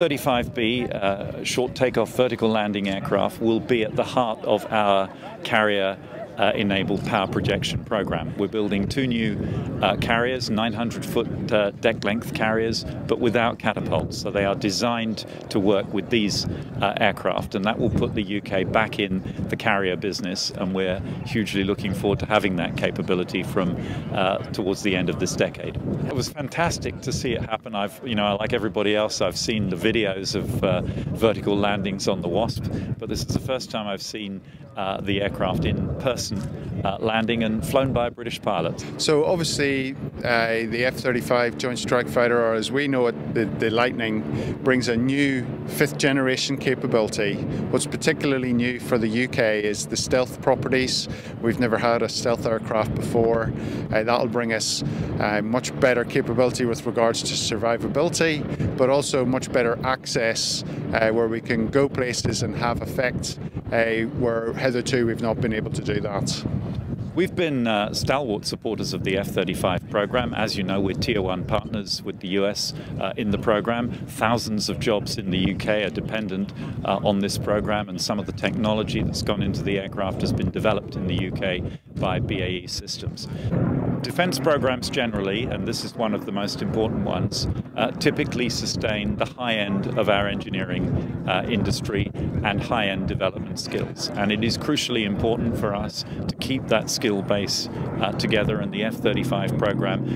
35B, uh, short takeoff vertical landing aircraft, will be at the heart of our carrier uh, enabled power projection program. We're building two new uh, carriers, 900 foot uh, deck length carriers, but without catapults. So they are designed to work with these uh, aircraft, and that will put the UK back in the carrier business. And we're hugely looking forward to having that capability from uh, towards the end of this decade. It was fantastic to see it happen. I've, you know, like everybody else, I've seen the videos of uh, vertical landings on the Wasp, but this is the first time I've seen the aircraft in person uh, landing and flown by a British pilot. So obviously uh, the F-35 Joint Strike Fighter, or as we know it, the, the Lightning, brings a new fifth generation capability. What's particularly new for the UK is the stealth properties. We've never had a stealth aircraft before. Uh, that'll bring us uh, much better capability with regards to survivability, but also much better access uh, where we can go places and have effect uh, where hitherto we've not been able to do that. We've been uh, stalwart supporters of the F 35 program. As you know, we're tier one partners with the US uh, in the program. Thousands of jobs in the UK are dependent uh, on this program, and some of the technology that's gone into the aircraft has been developed in the UK by BAE Systems. Defence programs generally, and this is one of the most important ones, uh, typically sustain the high end of our engineering uh, industry and high end development skills. And it is crucially important for us to keep that skill base uh, together, and the F 35 program